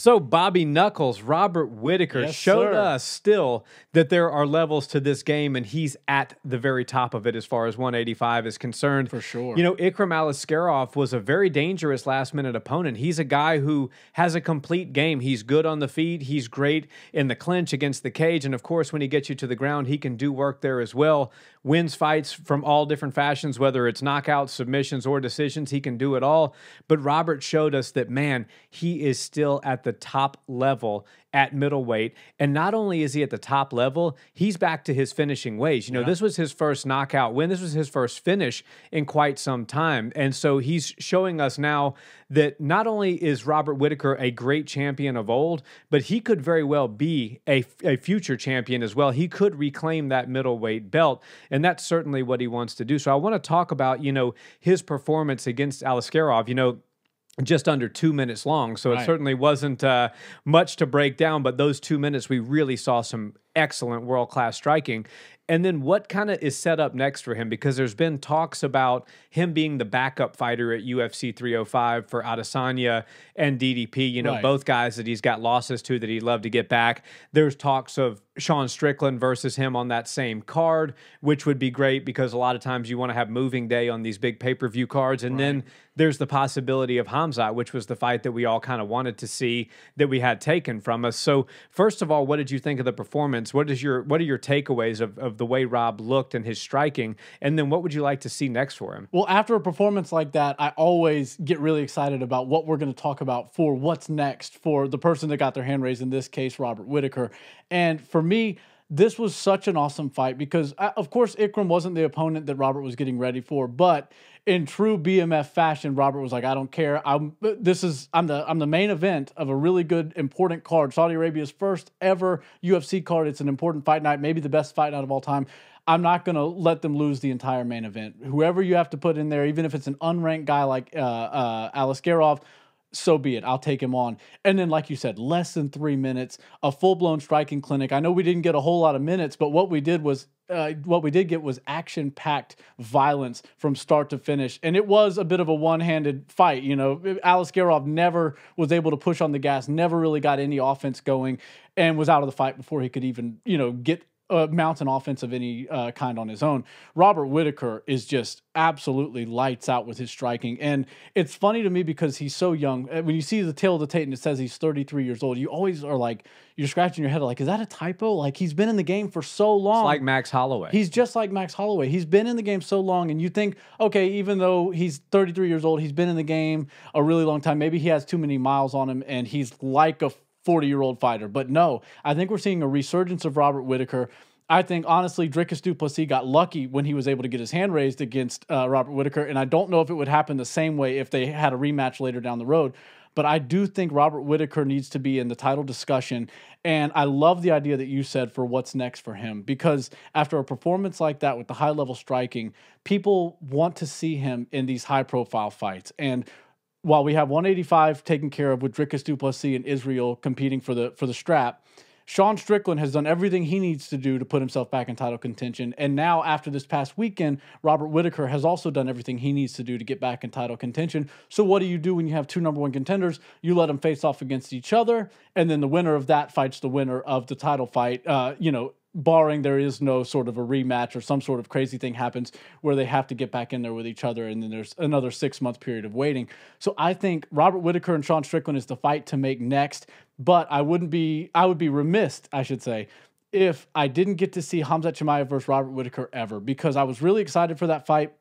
So, Bobby Knuckles, Robert Whittaker Yes, showed sir. us still that there are levels to this game, and he's at the very top of it as far as 185 is concerned. For sure. You know, Ikram Aliskerov was a very dangerous last minute opponent. He's a guy who has a complete game. He's good on the feet, he's great in the clinch against the cage. And of course, when he gets you to the ground, he can do work there as well. Wins fights from all different fashions, whether it's knockouts, submissions, or decisions. He can do it all. But Robert showed us that, man, he is still at the top level at middleweight. And not only is he at the top level, he's back to his finishing ways. You know, this was his first knockout win. This was his first finish in quite some time. And so he's showing us now that not only is Robert Whittaker a great champion of old, but he could very well be a, a future champion as well. He could reclaim that middleweight belt. And that's certainly what he wants to do. So I want to talk about, you know, his performance against Aliskerov. You know, just under two minutes long. So it certainly wasn't uh, much to break down, but those two minutes, we really saw some excellent world class striking. And then what kind of is set up next for him? Because there's been talks about him being the backup fighter at UFC 305 for Adesanya and DDP. You know, Right. both guys that he's got losses to that he'd love to get back. There's talks of Sean Strickland versus him on that same card, which would be great because a lot of times you want to have moving day on these big pay per view cards. And then there's the possibility of Hamza, which was the fight that we all kind of wanted to see that we had taken from us. So, first of all, what did you think of the performance? What is your what are your takeaways of, of the way Rob looked and his striking? And then what would you like to see next for him? Well, after a performance like that, I always get really excited about what we're going to talk about for what's next for the person that got their hand raised, in this case, Robert Whittaker. And for me, this was such an awesome fight because, uh, of course, Ikram wasn't the opponent that Robert was getting ready for, but in true BMF fashion, Robert was like, "I don't care. I'm this is I'm the I'm the main event of a really good important card, Saudi Arabia's first ever UFC card. It's an important fight night, maybe the best fight night of all time." I'm not going to let them lose the entire main event. Whoever you have to put in there, even if it's an unranked guy like uh, uh, Aliskerov, so be it. I'll take him on. And then, like you said, less than three minutes, a full blown striking clinic. I know we didn't get a whole lot of minutes, but what we did was. Uh, what we did get was action packed violence from start to finish. And it was a bit of a one handed fight. You know, Aliskerov never was able to push on the gas, never really got any offense going, and was out of the fight before he could even, you know, get uh, mount an offense of any uh, kind on his own. Robert Whittaker is just absolutely lights out with his striking, and it's funny to me because he's so young. Uh, When you see the tale of the tape and it says he's 33 years old, you always are like you're scratching your head like, is that a typo? Like he's been in the game for so long. Like Max Holloway. He's just like Max Holloway. He's been in the game so long, and you think, okay, even though he's 33 years old, he's been in the game a really long time. Maybe he has too many miles on him, and he's like a 40 year old fighter. But no, I think we're seeing a resurgence of Robert Whittaker. I think honestly, Dricus Du Plessis got lucky when he was able to get his hand raised against uh, Robert Whittaker, and I don't know if it would happen the same way if they had a rematch later down the road. But I do think Robert Whittaker needs to be in the title discussion. And I love the idea that you said for what's next for him because after a performance like that with the high level striking, people want to see him in these high profile fights. And while we have 185 taken care of with Dricus Du Plessis and Israel competing for the for the strap, Sean Strickland has done everything he needs to do to put himself back in title contention. And now, after this past weekend, Robert Whittaker has also done everything he needs to do to get back in title contention. So, what do you do when you have two number one contenders? You let them face off against each other, and then the winner of that fights the winner of the title fight. Uh, you know, barring there is no sort of a rematch or some sort of crazy thing happens where they have to get back in there with each other and then there's another six month period of waiting. So I think Robert Whittaker and Sean Strickland is the fight to make next. But I wouldn't be I would be remiss, I should say, if I didn't get to see Hamzat Chimaev versus Robert Whittaker ever because I was really excited for that fight.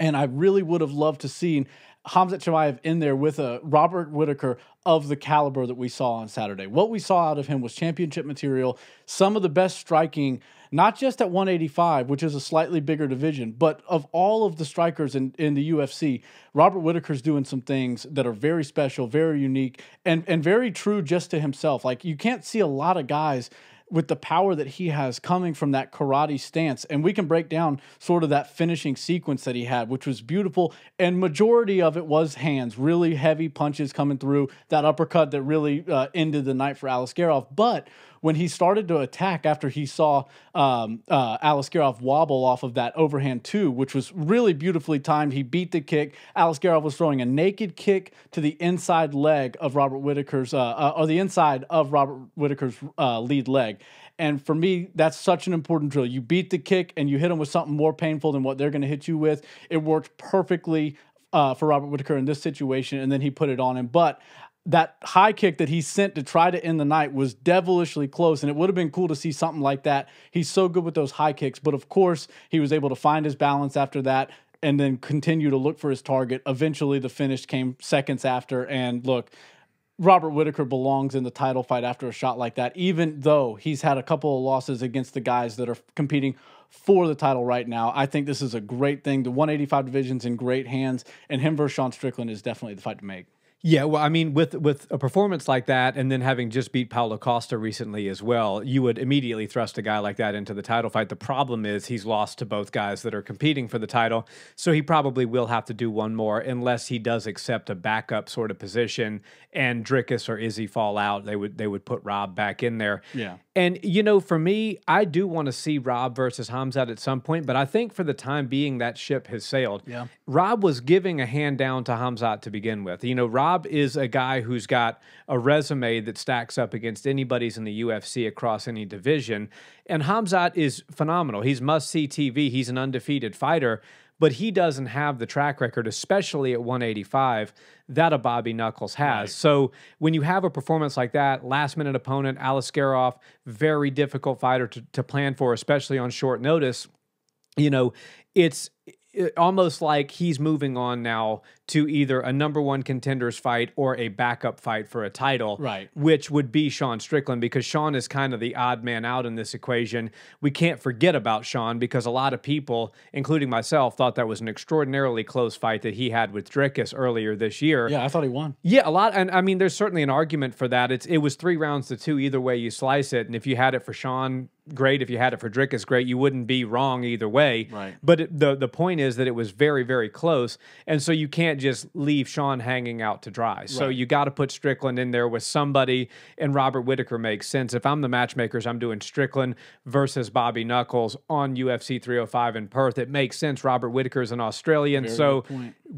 And I really would have loved to seen Hamzat Chimaev in there with a Robert Whittaker of the caliber that we saw on Saturday. What we saw out of him was championship material, some of the best striking, not just at 185, which is a slightly bigger division, but of all of the strikers in, in the UFC, Robert Whittaker's doing some things that are very special, very unique, and, and very true just to himself. Like you can't see a lot of guys with the power that he has coming from that karate stance. And we can break down sort of that finishing sequence that he had, which was beautiful. And majority of it was hands, really heavy punches coming through, that uppercut that really uh, ended the night for Aliskerov. But when he started to attack after he saw um, uh, wobble off of that overhand two, which was really beautifully timed. He beat the kick. Aliskerov was throwing a naked kick to the inside leg of Robert Whittaker's, uh, uh, or the inside of Robert Whittaker's uh, lead leg. And for me, that's such an important drill. You beat the kick and you hit them with something more painful than what they're going to hit you with. It worked perfectly uh, for Robert Whittaker in this situation, and then he put it on him. But that high kick that he sent to try to end the night was devilishly close, and it would have been cool to see something like that. He's so good with those high kicks, but of course, he was able to find his balance after that and then continue to look for his target. Eventually, the finish came seconds after, and look, Robert Whittaker belongs in the title fight after a shot like that, even though he's had a couple of losses against the guys that are competing for the title right now. I think this is a great thing. The 185 division's in great hands, and him versus Sean Strickland is definitely the fight to make. Yeah, well, I mean, with with a performance like that, and then having just beat Paulo Costa recently as well, you would immediately thrust a guy like that into the title fight. The problem is he's lost to both guys that are competing for the title, so he probably will have to do one more unless he does accept a backup sort of position and Dricus or Izzy fall out. They would they would put Rob back in there. Yeah. And you know, for me, I do want to see Rob versus Hamzat at some point, but I think for the time being, that ship has sailed. Yeah. Rob was giving a hand down to Hamzat to begin with. You know, Rob is a guy who's got a resume that stacks up against anybody's in the UFC across any division. And Hamzat is phenomenal. He's must see TV. He's an undefeated fighter, but he doesn't have the track record, especially at 185, that a Bobby Knuckles has. Right. So when you have a performance like that, last minute opponent, Aliskerov, very difficult fighter to, to plan for, especially on short notice. You know, it's almost like he's moving on now to either a number one contenders fight or a backup fight for a title, right? Which would be Sean Strickland because Sean is kind of the odd man out in this equation. We can't forget about Sean because a lot of people, including myself, thought that was an extraordinarily close fight that he had with Dricus earlier this year. Yeah, I thought he won. Yeah, a lot, and I mean, there's certainly an argument for that. It's it was three rounds to two either way you slice it, and if you had it for Sean, great. If you had it for Dricus, great. You wouldn't be wrong either way. Right. But it, the the point is that it was very very close, and so you can't just leave Sean hanging out to dry. So you got to put Strickland in there with somebody, and Robert Whittaker makes sense. If I'm the matchmakers, I'm doing Strickland versus Bobby Knuckles on UFC 305 in Perth. It makes sense. Robert Whittaker is an Australian, very so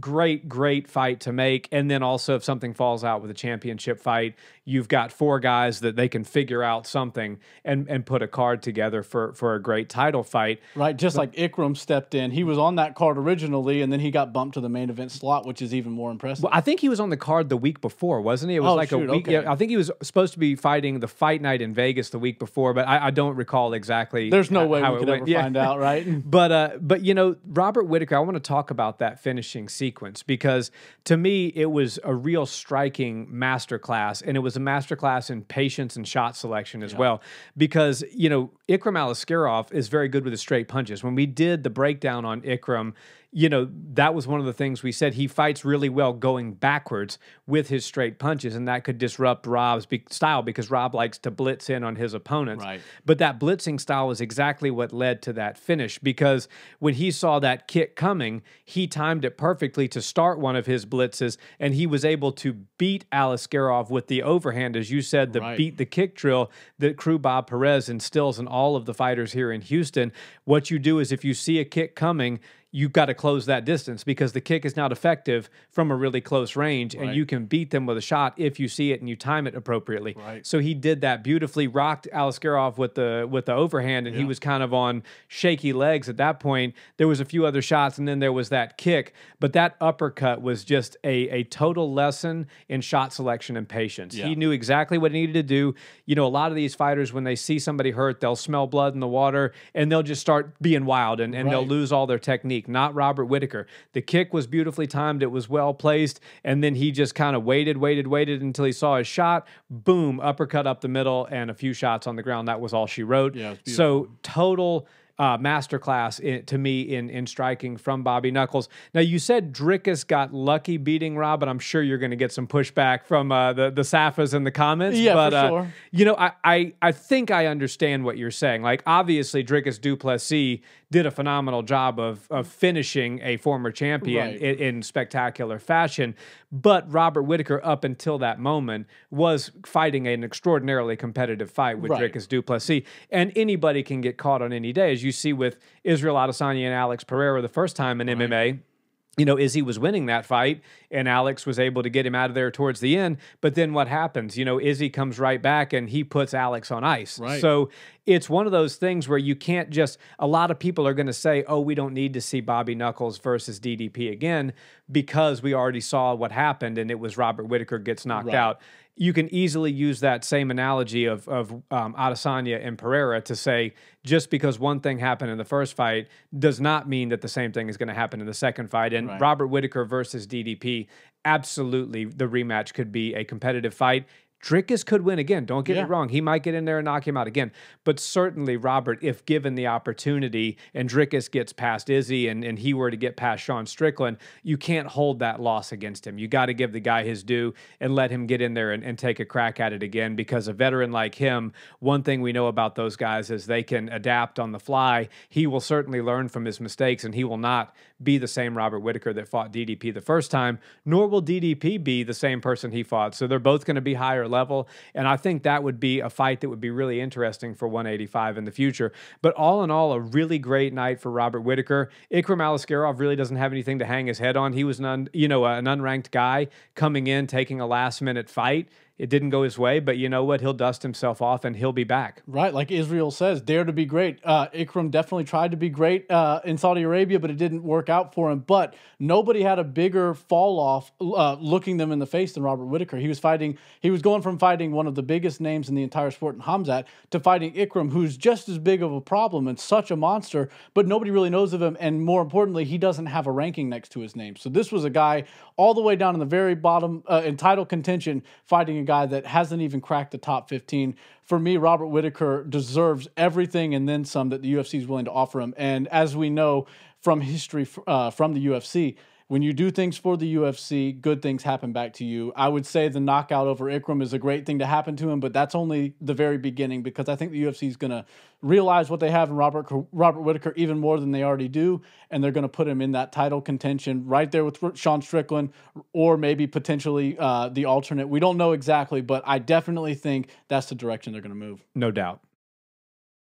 great great fight to make. And then also if something falls out with a championship fight, you've got four guys that they can figure out something and and put a card together for for a great title fight. Right, just but, like Ikram stepped in. He was on that card originally and then he got bumped to the main event slot, which is even more impressive. Well, I think he was on the card the week before, wasn't he? It was oh, like shoot, a week. Okay. Yeah, I think he was supposed to be fighting the fight night in Vegas the week before, but I, I don't recall exactly. There's no way we could went. ever yeah. find out, right? but uh, but you know, Robert Whittaker. I want to talk about that finishing sequence because to me it was a real striking masterclass, and it was a masterclass in patience and shot selection as yeah. well. Because you know, Ikram Aliskerov is very good with his straight punches. When we did the breakdown on Ikram, you know, that was one of the things we said. He fights really well going backwards with his straight punches, and that could disrupt Rob's be- style because Rob likes to blitz in on his opponents. Right. But that blitzing style is exactly what led to that finish because when he saw that kick coming, he timed it perfectly to start one of his blitzes, and he was able to beat Aliskerov with the overhand, as you said, the right. beat the kick drill that crew Bob Perez instills in all of the fighters here in Houston. What you do is if you see a kick coming, you've got to close that distance because the kick is not effective from a really close range right. and you can beat them with a shot if you see it and you time it appropriately. Right. So he did that beautifully, rocked Aliskerov with the with the overhand and yeah. he was kind of on shaky legs at that point. There was a few other shots and then there was that kick, but that uppercut was just a a total lesson in shot selection and patience. Yeah. He knew exactly what he needed to do. You know, a lot of these fighters when they see somebody hurt, they'll smell blood in the water and they'll just start being wild and, and right. they'll lose all their technique not Robert Whittaker. The kick was beautifully timed, it was well placed, and then he just kind of waited, waited, waited until he saw his shot. Boom, uppercut up the middle, and a few shots on the ground. That was all she wrote. Yeah, so total uh, masterclass in, to me in in striking from Bobby Knuckles. Now you said Dricus got lucky beating Rob, but I'm sure you're going to get some pushback from uh, the the Safas in the comments. Yeah, but, for uh, sure. You know, I, I I think I understand what you're saying. Like obviously, Dricus Du Plessis did a phenomenal job of of mm. finishing a former champion Right. in, in spectacular fashion. But Robert Whittaker, up until that moment, was fighting an extraordinarily competitive fight with Right. Dricus Du Plessis. And anybody can get caught on any day, as you see with Israel Adesanya and Alex Pereira the first time in MMA you know, Izzy was winning that fight and Alex was able to get him out of there towards the end. But then what happens? You know, Izzy comes right back and he puts Alex on ice. Right. So it's one of those things where you can't just, a lot of people are going to say, oh, we don't need to see Bobby Knuckles versus DDP again because we already saw what happened and it was Robert Whittaker gets knocked Right. out you can easily use that same analogy of of um, Adesanya and Pereira to say just because one thing happened in the first fight does not mean that the same thing is going to happen in the second fight. And Right. Robert Whittaker versus DDP, absolutely, the rematch could be a competitive fight. Dricus could win again. Don't get Yeah. me wrong. He might get in there and knock him out again. But certainly, Robert, if given the opportunity and Dricus gets past Izzy and, and he were to get past Sean Strickland, you can't hold that loss against him. You got to give the guy his due and let him get in there and, and take a crack at it again because a veteran like him, one thing we know about those guys is they can adapt on the fly. He will certainly learn from his mistakes and he will not be the same Robert Whittaker that fought DDP the first time, nor will DDP be the same person he fought. So they're both going to be higher level. And I think that would be a fight that would be really interesting for 185 in the future. But all in all, a really great night for Robert Whittaker. Ikram Aliskerov really doesn't have anything to hang his head on. He was an, un, you know, an unranked guy coming in, taking a last minute fight. It didn't go his way, but you know what? He'll dust himself off and he'll be back. Right, like Israel says, dare to be great. Uh, Ikram definitely tried to be great uh, in Saudi Arabia, but it didn't work out for him. But nobody had a bigger fall off uh, looking them in the face than Robert Whittaker. He was fighting, he was going from fighting one of the biggest names in the entire sport in Hamzat to fighting Ikram, who's just as big of a problem and such a monster, but nobody really knows of him. And more importantly, he doesn't have a ranking next to his name. So this was a guy all the way down in the very bottom uh, in title contention, fighting guy that hasn't even cracked the top 15. For me, Robert Whittaker deserves everything and then some that the UFC is willing to offer him. And as we know from history uh, from the UFC, when you do things for the UFC, good things happen back to you. I would say the knockout over Ikram is a great thing to happen to him, but that's only the very beginning because I think the UFC is going to realize what they have in Robert Robert Whittaker even more than they already do, and they're going to put him in that title contention right there with Sean Strickland, or maybe potentially uh, the alternate. We don't know exactly, but I definitely think that's the direction they're going to move. No doubt.